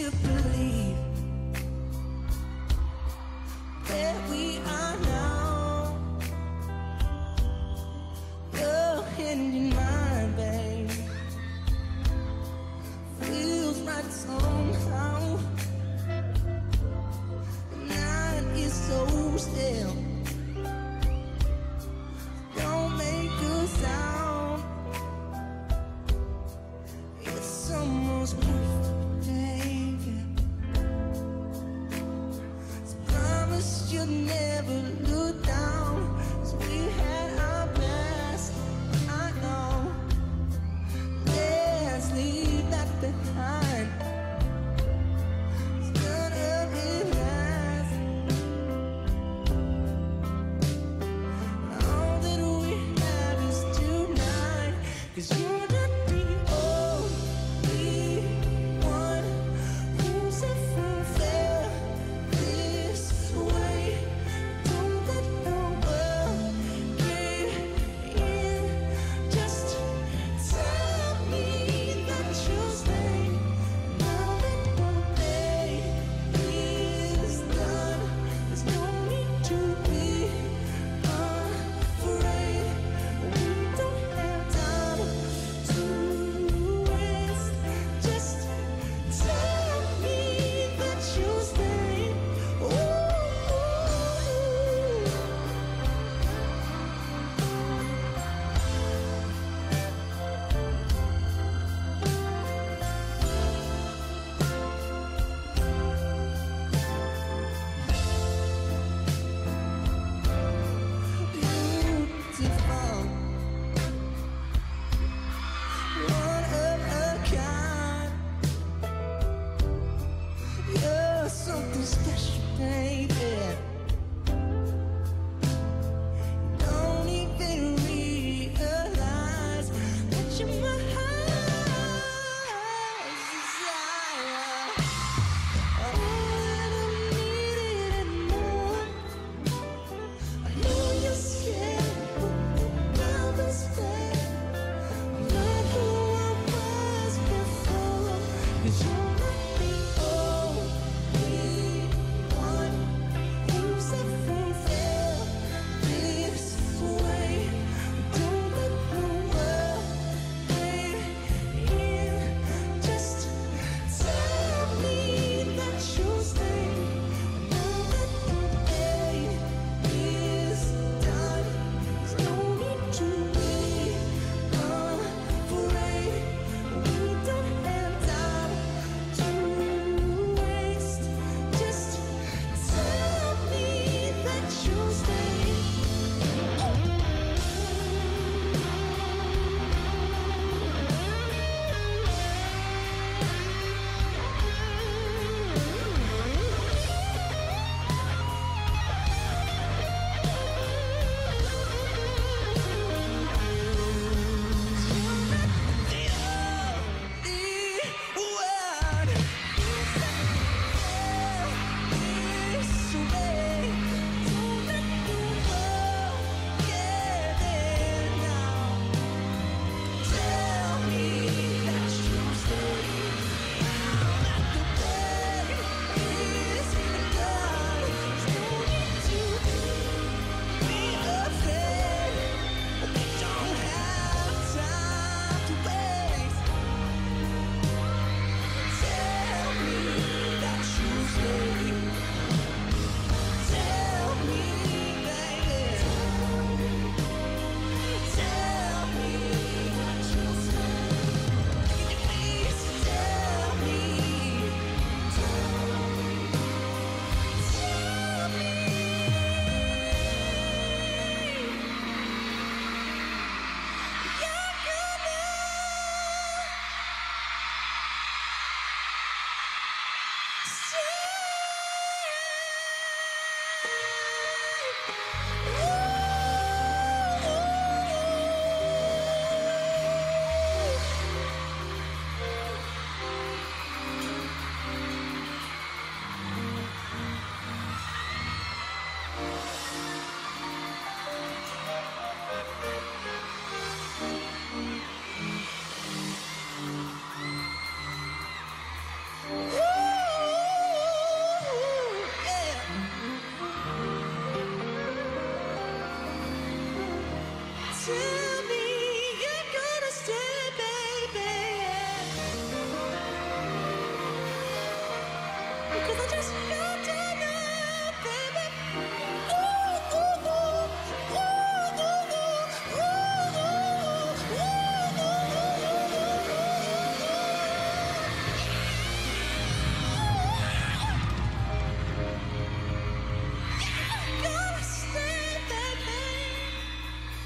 to believe that we are now your hand in mind, babe. Feels right somehow. The night is so still. Don't make a sound. It's almost perfect.